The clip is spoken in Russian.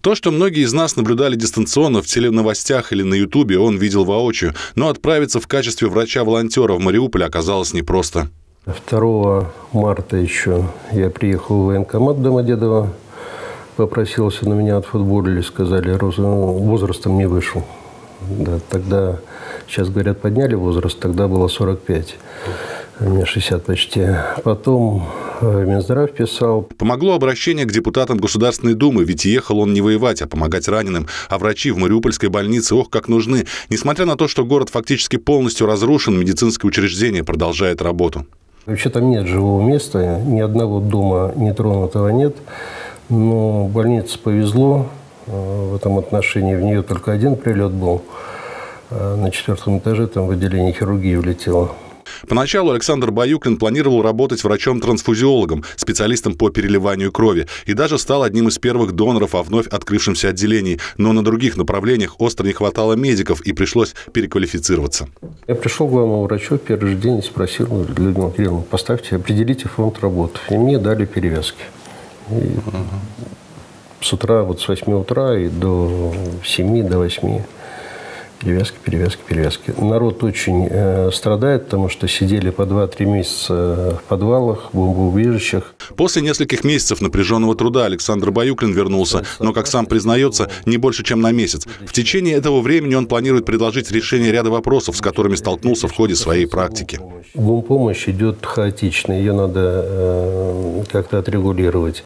То, что многие из нас наблюдали дистанционно в теленовостях или на Ютубе, он видел воочию, но отправиться в качестве врача-волонтера в Мариуполь оказалось непросто. 2 марта еще я приехал в военкомат Домодедово, попросился на меня отфутболили, сказали, ну, возрастом не вышел. Да, тогда, сейчас говорят, подняли возраст, тогда было 45. У меня 60 почти. Потом Минздрав писал. Помогло обращение к депутатам Государственной Думы, ведь ехал он не воевать, а помогать раненым. А врачи в Мариупольской больнице, ох, как нужны. Несмотря на то, что город фактически полностью разрушен, медицинское учреждение продолжает работу. Вообще там нет живого места, ни одного дома нетронутого нет. Но больнице повезло э, в этом отношении. В нее только один прилет был. Э, на четвертом этаже там в отделении хирургии влетело. Поначалу Александр Баюкин планировал работать врачом-трансфузиологом, специалистом по переливанию крови, и даже стал одним из первых доноров о вновь открывшемся отделении. Но на других направлениях остро не хватало медиков, и пришлось переквалифицироваться. Я пришел к главному врачу в первый же день и спросил, Людмила Кирилловна, поставьте, определите фонд работы. И мне дали перевязки. И угу. С утра, вот с 8 утра и до 7, до 8 Перевязки, перевязки, перевязки. Народ очень э, страдает, потому что сидели по 2-3 месяца в подвалах, в бомбоубежищах. После нескольких месяцев напряженного труда Александр Баюклин вернулся, но, как сам признается, не больше, чем на месяц. В течение этого времени он планирует предложить решение ряда вопросов, с которыми столкнулся в ходе своей практики. Гумпомощь идет хаотично, ее надо э, как-то отрегулировать.